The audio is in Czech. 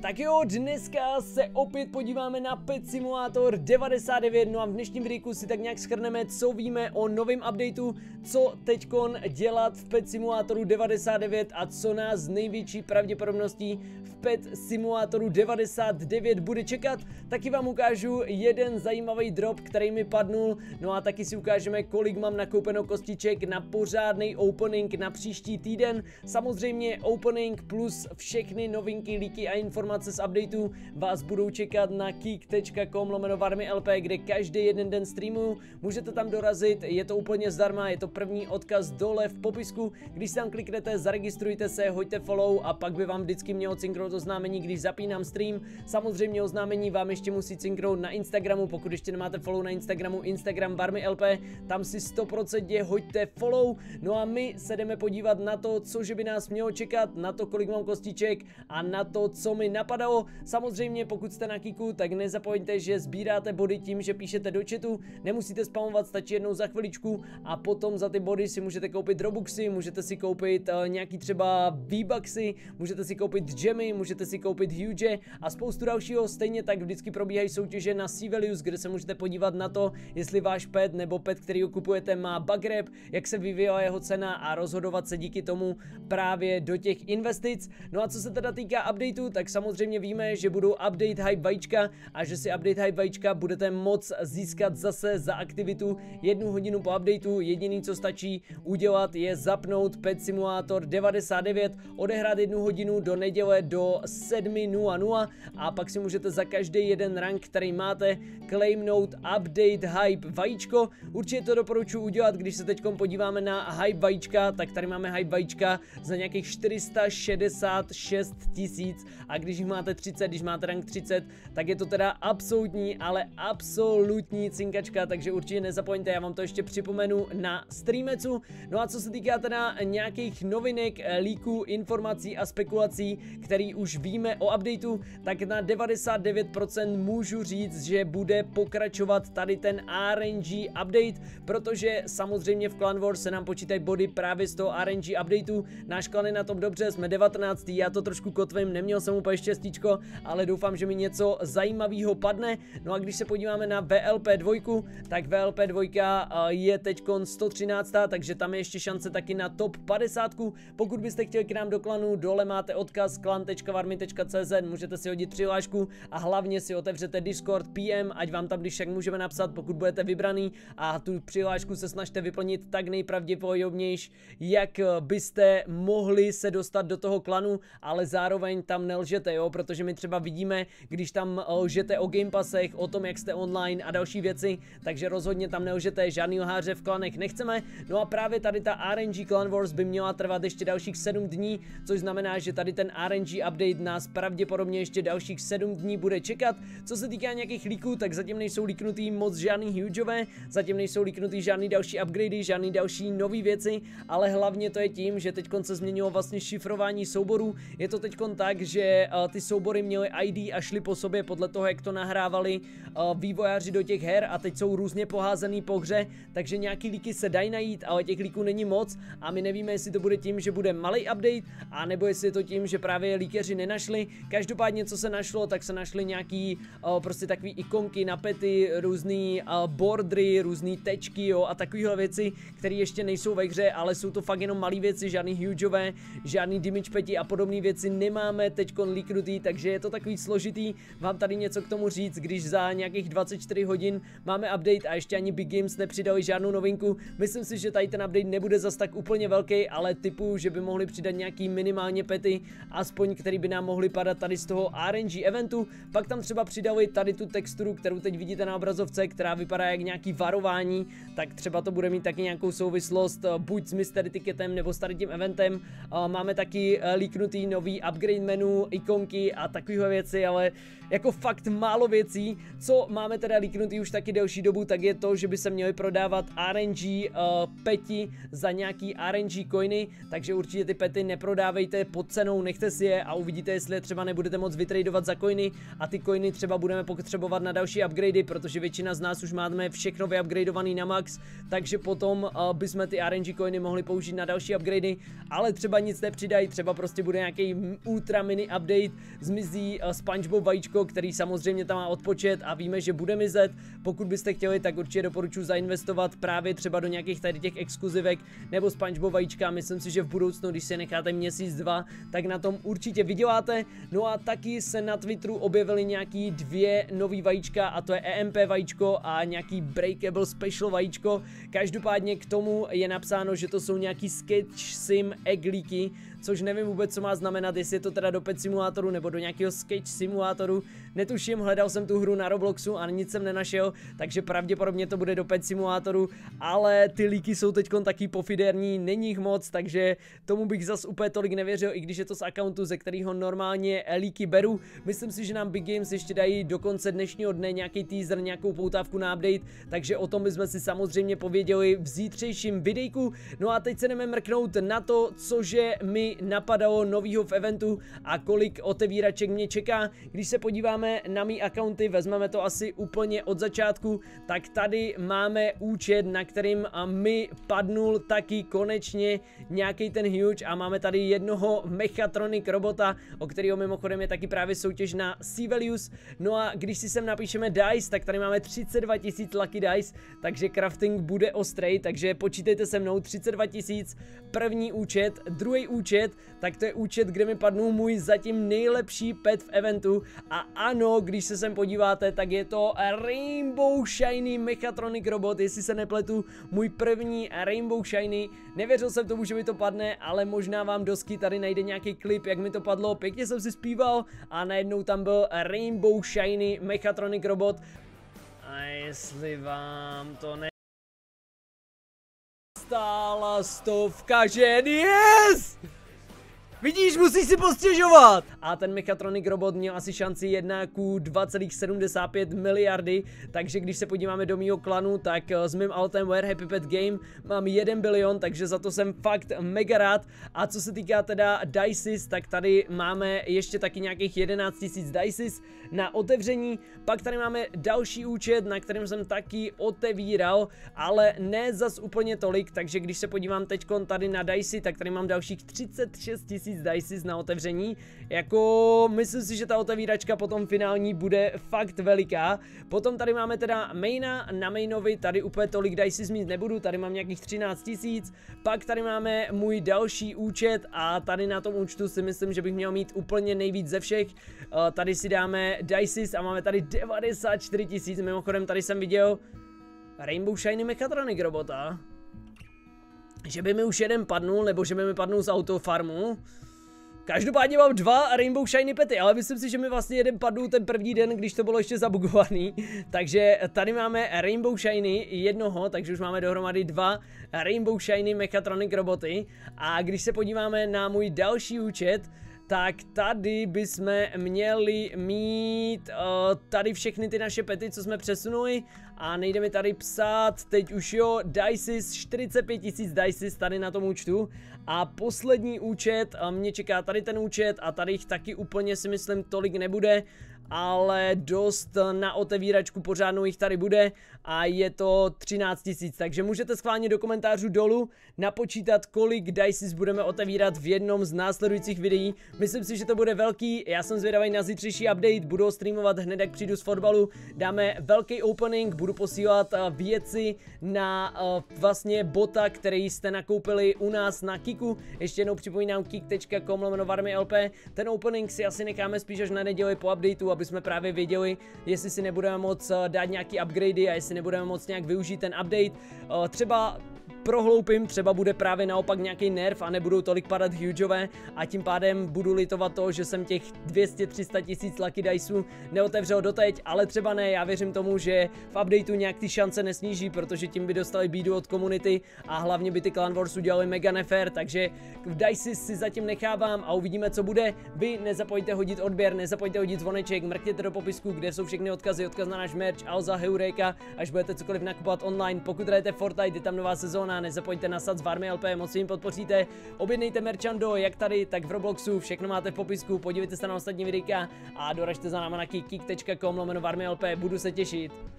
Tak jo, dneska se opět podíváme na Pet Simulator 99, no a v dnešním videu si tak nějak schrneme, co víme o novém updateu, co teďkon dělat v Pet Simulatoru 99 a co nás největší pravděpodobností v Pet Simulatoru 99 bude čekat. Taky vám ukážu jeden zajímavý drop, který mi padnul, no a taky si ukážeme, kolik mám nakoupeno kostiček na pořádný opening na příští týden. Samozřejmě opening plus všechny novinky, líky a informace informace z updateu vás budou čekat na kik.com lomeno LP, kde každý jeden den streamu. Můžete tam dorazit, je to úplně zdarma, je to první odkaz dole v popisku. Když tam kliknete, zaregistrujte se, hoďte follow a pak by vám vždycky mělo cinknout oznámení, když zapínám stream. Samozřejmě oznámení vám ještě musí cinknout na Instagramu, pokud ještě nemáte follow na Instagramu, Instagram Varmy LP, tam si 100% hoďte follow. No a my se jdeme podívat na to, cože by nás mělo čekat, na to, kolik mám kostiček a na to, co mi napadalo. Samozřejmě pokud jste na Kiku, tak nezapomeňte, že sbíráte body tím, že píšete do chatu, nemusíte spamovat, stačí jednou za chviličku a potom za ty body si můžete koupit Robuxy, můžete si koupit uh, nějaký třeba V-Bucksy, můžete si koupit Gemmy, můžete si koupit Huge a spoustu dalšího. Stejně tak vždycky probíhají soutěže na Sivelius, kde se můžete podívat na to, jestli váš pet nebo pet, který ho kupujete, má rap, jak se vyvíjela jeho cena a rozhodovat se díky tomu právě do těch investic. No a co se teda týká updateu, tak samozřejmě samozřejmě víme, že budou update hype vajíčka a že si update hype vajíčka budete moc získat zase za aktivitu jednu hodinu po updateu. Jediný, co stačí udělat, je zapnout Pet Simulator 99, odehrát jednu hodinu do neděle do 7.00 a pak si můžete za každý jeden rank, který máte, claimnout update hype vajíčko. Určitě to doporučuji udělat, když se teď podíváme na hype vajíčka, tak tady máme hype vajíčka za nějakých 466 tisíc a když jich máte 30, když máte rank 30, tak je to teda absolutní, ale absolutní cinkačka, takže určitě nezapomeňte, já vám to ještě připomenu na streamecu. No a co se týká teda nějakých novinek, eh, líků, informací a spekulací, který už víme o updateu, tak na 99% můžu říct, že bude pokračovat tady ten RNG update, protože samozřejmě v Clan Wars se nám počítají body právě z toho RNG updateu. Náš klan je na tom dobře, jsme 19. Já to trošku kotvím, neměl jsem úplně štěstíčko, ale doufám, že mi něco zajímavého padne. No a když se podíváme na VLP 2, tak VLP 2 eh, je teď 113, takže tam je ještě šance taky na top 50. Pokud byste chtěli k nám do klanu, dole máte odkaz klan.varmy.cz, můžete si hodit přihlášku a hlavně si otevřete Discord PM, ať vám tam když však můžeme napsat, pokud budete vybraný a tu přihlášku se snažte vyplnit tak nejpravděpodobnější, jak byste mohli se dostat do toho klanu, ale zároveň tam nelžete, jo, protože my třeba vidíme, když tam eh, lžete o gamepasech, o tom, jak jste online a další věci, takže rozhodně tam nelžete, žádný lháře v klanech nechceme. No a právě tady ta RNG Clan Wars by měla trvat ještě dalších 7 dní, což znamená, že tady ten RNG update nás pravděpodobně ještě dalších 7 dní bude čekat. Co se týká nějakých líků, tak zatím nejsou líknutý moc žádný hugeové, zatím nejsou líknutý žádný další upgradey, žádný další nové věci, ale hlavně to je tím, že teď se změnilo vlastně šifrování souborů. Je to teď tak, že uh, ty soubory měly ID a šly po sobě podle toho, jak to nahrávali vývojáři do těch her a teď jsou různě poházený po hře, takže nějaký líky se dají najít, ale těch líků není moc a my nevíme, jestli to bude tím, že bude malý update, a nebo jestli je to tím, že právě líkeři nenašli. Každopádně, co se našlo, tak se našly nějaký prostě takový ikonky na pety, různý bordry, různý tečky, jo, a takovéhle věci, které ještě nejsou ve hře, ale jsou to fakt jenom malé věci, žádný hugeové, žádný damage peti a podobné věci nemáme teď líknutý složitý, takže je to takový složitý vám tady něco k tomu říct, když za nějakých 24 hodin máme update a ještě ani Big Games nepřidali žádnou novinku. Myslím si, že tady ten update nebude zas tak úplně velký, ale typu, že by mohli přidat nějaký minimálně pety, aspoň který by nám mohli padat tady z toho RNG eventu. Pak tam třeba přidali tady tu texturu, kterou teď vidíte na obrazovce, která vypadá jak nějaký varování, tak třeba to bude mít taky nějakou souvislost eh, buď s Mystery Ticketem nebo s tady tím eventem. Eh, máme taky eh, líknutý nový upgrade menu, ikonky, a takovéhle věci, ale jako fakt málo věcí. Co máme teda líknutý už taky delší dobu, tak je to, že by se měly prodávat RNG uh, peti za nějaký RNG coiny, takže určitě ty pety neprodávejte pod cenou, nechte si je a uvidíte, jestli je třeba nebudete moc vytradovat za coiny a ty coiny třeba budeme potřebovat na další upgradey, protože většina z nás už máme všechno vyupgradeovaný na max, takže potom uh, bychom ty RNG coiny mohli použít na další upgradey, ale třeba nic nepřidají, třeba prostě bude nějaký ultra mini update, zmizí uh, SpongeBob vajíčko, který samozřejmě tam má odpočet a víme, že bude mizet. Pokud byste chtěli, tak určitě doporučuji zainvestovat právě třeba do nějakých tady těch exkluzivek nebo SpongeBob vajíčka. Myslím si, že v budoucnu, když si necháte měsíc, dva, tak na tom určitě vyděláte. No a taky se na Twitteru objevily nějaký dvě nový vajíčka a to je EMP vajíčko a nějaký Breakable Special vajíčko. Každopádně k tomu je napsáno, že to jsou nějaký Sketch Sim eglíky, což nevím vůbec, co má znamenat, jestli je to teda do Pet Simulátoru nebo do nějakého Sketch Simulátoru. Netuším, hledal jsem tu hru na Robloxu a nic jsem nenašel, takže pravděpodobně to bude do Pet Simulátoru, ale ty líky jsou teď taky pofiderní, není jich moc, takže tomu bych zas úplně tolik nevěřil, i když je to z accountu, ze kterého normálně líky beru. Myslím si, že nám Big Games ještě dají do konce dnešního dne nějaký teaser, nějakou poutávku na update, takže o tom bychom si samozřejmě pověděli v zítřejším videjku. No a teď se jdeme mrknout na to, cože mi napadalo novýho v eventu a kolik otevíraček mě čeká. Když se podíváme na mý accounty, vezmeme to asi úplně od začátku, tak tady máme účet, na kterým mi padnul taky konečně nějaký ten huge a máme tady jednoho Mechatronic robota, o kterého mimochodem je taky právě soutěž na Sivelius. No a když si sem napíšeme dice, tak tady máme 32 000 lucky dice, takže crafting bude ostrý, takže počítejte se mnou 32 000, první účet, druhý účet, tak to je účet, kde mi padnul můj zatím nejlepší pet v eventu a ano, když se sem podíváte, tak je to Rainbow Shiny Mechatronic robot, jestli se nepletu, můj první Rainbow Shiny, nevěřil jsem tomu, že mi to padne, ale možná vám dosky tady najde nějaký klip, jak mi to padlo, pěkně jsem si zpíval a najednou tam byl Rainbow Shiny Mechatronic robot. A jestli vám to ne stála stovka žen, yes! Vidíš, musíš si postěžovat! A ten Mechatronic robot měl asi šanci 1 ku 2,75 miliardy, takže když se podíváme do mýho klanu, tak eh, s mým altem Where Happy Pet Game mám 1 bilion, takže za to jsem fakt mega rád. A co se týká teda Dices, tak tady máme ještě taky nějakých 11 000 Dices na otevření. Pak tady máme další účet, na kterém jsem taky otevíral, ale ne zas úplně tolik, takže když se podívám teď tady na Dicey, tak tady mám dalších 36 000 tisíc dices na otevření. Jako, myslím si, že ta otevíračka potom finální bude fakt veliká. Potom tady máme teda maina, na mainovi tady úplně tolik dices mít nebudu, tady mám nějakých 13 tisíc. Pak tady máme můj další účet a tady na tom účtu si myslím, že bych měl mít úplně nejvíc ze všech. Uh, tady si dáme dices a máme tady 94 tisíc, mimochodem tady jsem viděl Rainbow Shiny Mechatronic robota že by mi už jeden padnul, nebo že by mi padnul z autofarmu. Každopádně mám dva Rainbow Shiny pety, ale myslím si, že mi vlastně jeden padl ten první den, když to bylo ještě zabugovaný. Takže tady máme Rainbow Shiny jednoho, takže už máme dohromady dva Rainbow Shiny Mechatronic roboty. A když se podíváme na můj další účet, tak tady bychom měli mít uh, tady všechny ty naše pety, co jsme přesunuli. A nejde mi tady psát, teď už jo, Dices, 45 000 Dices tady na tom účtu. A poslední účet, uh, mě čeká tady ten účet a tady jich taky úplně si myslím tolik nebude, ale dost na otevíračku pořádnou jich tady bude a je to 13 tisíc, takže můžete schválně do komentářů dolů napočítat, kolik dices budeme otevírat v jednom z následujících videí. Myslím si, že to bude velký, já jsem zvědavý na zítřejší update, budu streamovat hned jak přijdu z fotbalu, dáme velký opening, budu posílat eh, věci na uh, vlastně bota, který jste nakoupili u nás na Kiku, ještě jednou připomínám kik.com lomeno LP, ten opening si asi necháme spíš až na neděli po updateu, aby jsme právě věděli, jestli si nebudeme moc eh, dát nějaký upgradey a jestli nebudeme moc nějak využít ten update. Eh, třeba prohloupím, třeba bude právě naopak nějaký nerv a nebudou tolik padat hugeové a tím pádem budu litovat to, že jsem těch 200-300 tisíc Lucky Diceů neotevřel doteď, ale třeba ne, já věřím tomu, že v updateu nějak ty šance nesníží, protože tím by dostali bídu od komunity a hlavně by ty Clan Wars udělali mega nefér, takže v Dice si zatím nechávám a uvidíme, co bude. Vy nezapojíte hodit odběr, nezapojíte hodit zvoneček, mrkněte do popisku, kde jsou všechny odkazy, odkaz na náš merch, Alza, Heureka, až budete cokoliv nakupovat online. Pokud hrajete Fortnite, je tam nová sezóna, nezapomeňte nasad z Varmy LP, moc jim podpoříte. Objednejte merchando, jak tady, tak v Robloxu, všechno máte v popisku, podívejte se na ostatní videa a doražte za náma na kik.com lomeno Varmy LP, budu se těšit.